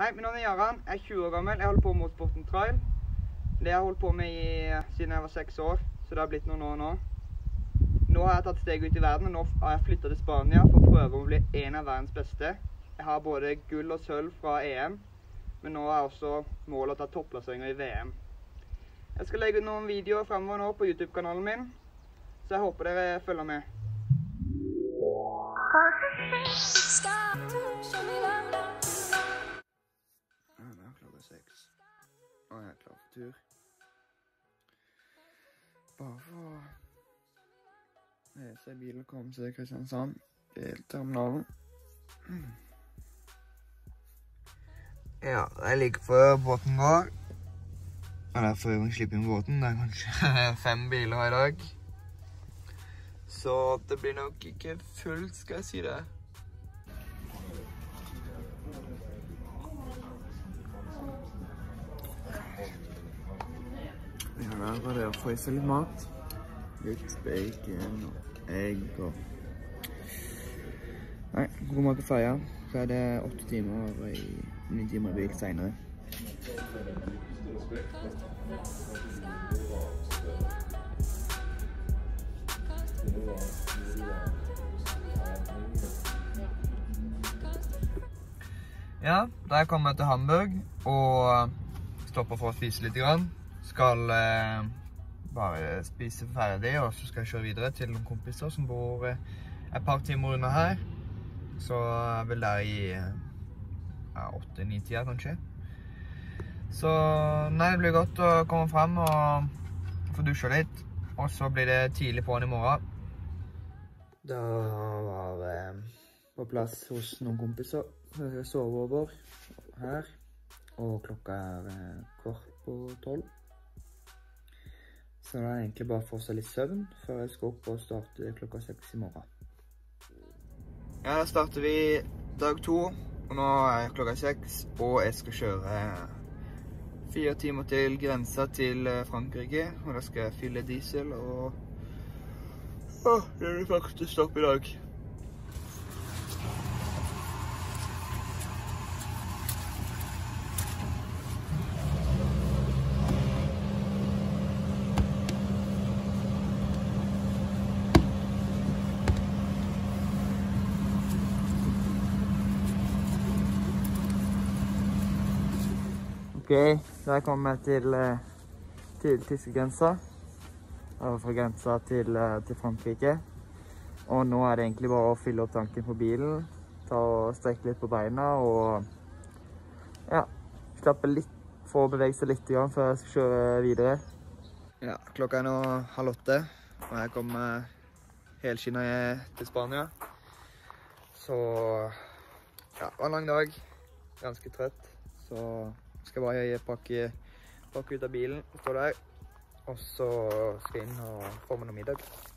Hei, mitt navn er Jaran. Jeg er 20 år gammel. Jeg holder på med motorsporten trail. Det har jeg holdt på med i, siden jeg var seks år, så det har blitt noen år nå. Nå har jeg tatt steget ut i verden, og nå har jeg flytta til Spania for å prøve å bli en av verdens beste. Jeg har både gull og sølv fra EM, men nå er også målet å ta topplasseringer i VM. Jeg skal legge ut noen videoer fremover nå på YouTube-kanalen min, så jeg håper dere følger med. Klokka seks. Og jeg er klar for tur. Bare for å lese bilen og komme til Kristiansand. Bilterminalen. Ja, jeg liker på båten går. Og derfor må vi slippe inn båten. Det er kanskje fem biler i dag. Så det blir nok ikke fullt, skal jeg si det. Der var det å få i seg litt mat. Litt bacon og egg og Nei, god mat på feia. Så er det åtte timer og ni timer i bil seinere. Ja, da er jeg kommet til Hamburg og stopper for å spise litt. Grann. Skal eh, bare spise ferdig, og så skal jeg kjøre videre til noen kompiser som bor eh, et par timer unna her. Så jeg vil der i ja, åtte-ni-tida, kanskje. Så nei, det blir godt å komme frem og få dusja litt. Og så blir det tidlig på'n i morgen. Da var jeg på plass hos noen kompiser. Sove over her. Og klokka er eh, kvart på tolv. Så nå er det egentlig bare å få seg litt søvn før jeg skal opp og starte klokka seks i morgen. Ja, da starter vi dag to, og nå er klokka seks, og jeg skal kjøre fire timer til grensa til eh, Frankrike, og da skal jeg fylle diesel, og det er det første stopp i dag. Ok, da er jeg kommet til, eh, til tyskegrensa. Og fra grensa til, eh, til Frankrike. Og nå er det egentlig bare å fylle opp tanken på bilen. Ta og strekke litt på beina og ja, slappe litt, få bevege seg litt igjen før jeg skal kjøre videre. Ja, klokka er nå halv åtte, og jeg kommer helskinna til Spania. Så ja, det var en lang dag. Ganske trøtt. Så skal bare pakke, pakke ut av bilen og stå der. Og så skal jeg inn og få meg noe middag.